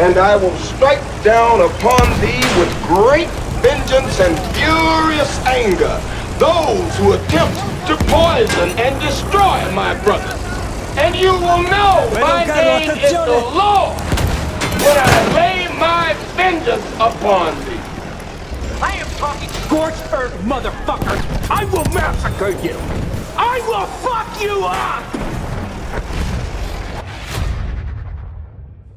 and I will strike down upon thee with great vengeance and furious anger those who attempt to poison and destroy my brother. And you will know my name is the Lord when I lay my vengeance upon thee. I am talking scorched earth, motherfucker! I will massacre you! I will fuck you up!